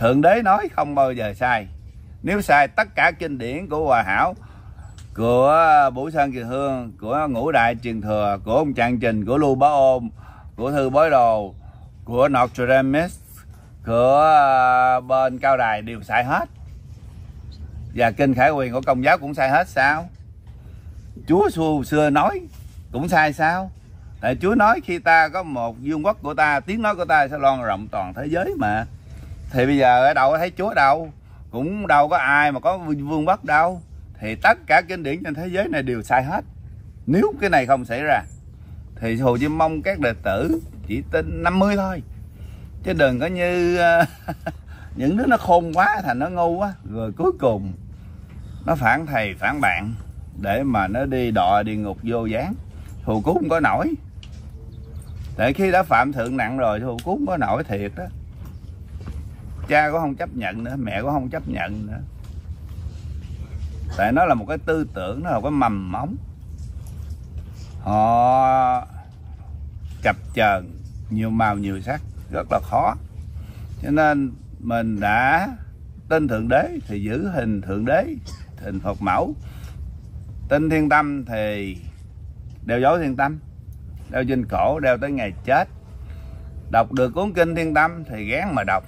thượng đế nói không bao giờ sai nếu sai tất cả kinh điển của hòa hảo của Bửu Sơn Kiều Hương, của Ngũ Đại Truyền Thừa, của ông Trạng Trình, của Lưu Bá ôm của Thư Bối Đồ, của Notre Dame, của ờ, bên Cao Đài đều sai hết. Và Kinh Khải Quyền của Công giáo cũng sai hết sao? Chúa xưa, xưa nói cũng sai sao? Tại Chúa nói khi ta có một vương quốc của ta, tiếng nói của ta sẽ loan rộng toàn thế giới mà. Thì bây giờ ở đâu có thấy Chúa đâu? Cũng đâu có ai mà có vương bất đâu. Thì tất cả kinh điển trên thế giới này đều sai hết. Nếu cái này không xảy ra, thì Hồ Chí mong các đệ tử chỉ tin 50 thôi. Chứ đừng có như ờ, những đứa nó khôn quá thành nó ngu quá. Rồi cuối cùng, nó phản thầy, phản bạn, để mà nó đi đọa địa ngục vô gián. Thù cứu không có nổi. Tại khi đã phạm thượng nặng rồi, thù cứu không có nổi thiệt đó cha cũng không chấp nhận nữa, mẹ cũng không chấp nhận nữa. Tại nó là một cái tư tưởng, nó là một cái mầm móng họ chập chờn, nhiều màu, nhiều sắc, rất là khó. Cho nên mình đã tin thượng đế thì giữ hình thượng đế, hình phật mẫu. Tin thiên tâm thì đeo dấu thiên tâm, đeo trên cổ, đeo tới ngày chết. Đọc được cuốn kinh thiên tâm thì gán mà đọc.